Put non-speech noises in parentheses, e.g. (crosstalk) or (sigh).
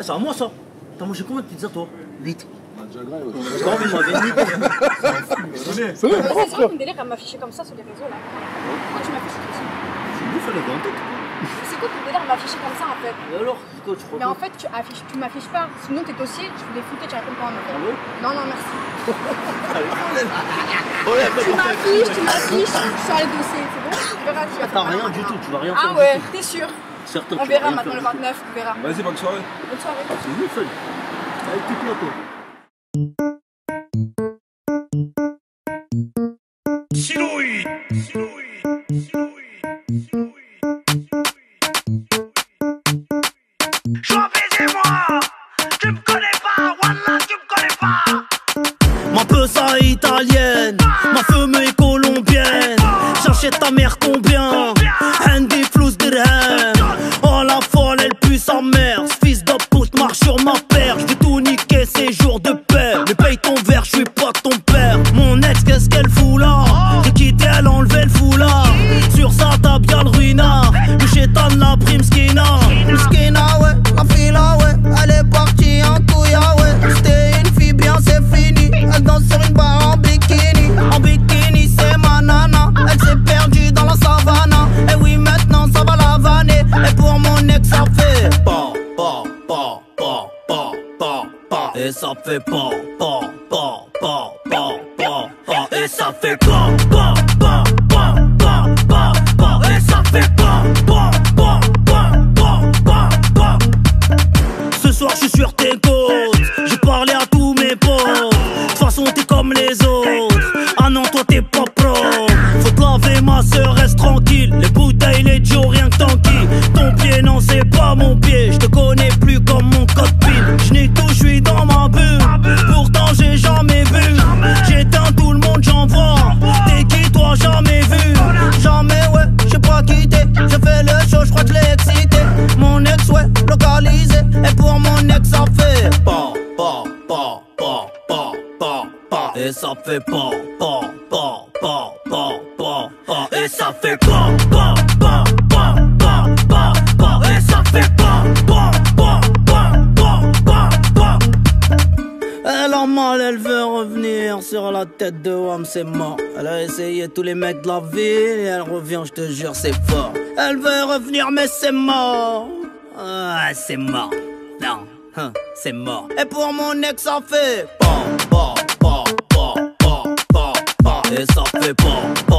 C'est à moi ça. T'as mangé combien de pizzas toi 8. On a déjà grave. J'ai envie, il m'avait mis. C'est vrai, C'est quoi ton délire à m'afficher comme ça sur les réseaux là Pourquoi tu m'affiches comme ça C'est nous, fallait dans tête. C'est quoi ton délire à m'afficher comme ça en fait? Et alors, quoi, tu crois Mais en fait, tu affiches, tu m'affiches pas. Sinon, tes dossiers, je vais les foutre, tu réponds pas en fait. Allô Non, non, merci. (laughs) Tu m'affiches, tu m'affiches sur les dossiers, c'est bon? Tu verras. tu vas T'as faire rien du tout, tu vas rien faire. Ah ouais, t'es sûr? On verra maintenant le faire. 29, on verra. Vas-y, bonne soirée. Bonne soirée. C'est fun. Avec tes plats, toi. Ma italienne, ma fumée colombienne. J'achète ta mère combien? Handy flous dirham. Fils de pute marche sur ma paire. J'vais tout niquer ces jours de Et ça fait pa, pa, pa, pa, pa, pa, pa. Et ça fait pa, pa, pa, pa, pa, pa, pa. Et ça fait pa, pa, pa, pa, pa, pa, pa. Ce soir je suis sur tes Et ça fait pa pa pa pa pa pa pa Et ça fait pa pa pa pa pa pa pa Et ça fait pa pa pa pa pa pa pa elle a mal, elle veut revenir sur la tête de Wam, c'est mort. Elle a essayé tous les mecs de la ville et elle revient, je te jure, c'est fort. Elle veut revenir, mais c'est mort. Ah, c'est mort. Non, hein, c'est mort. Et pour mon ex, ça fait pa pa Et ça fait pa pa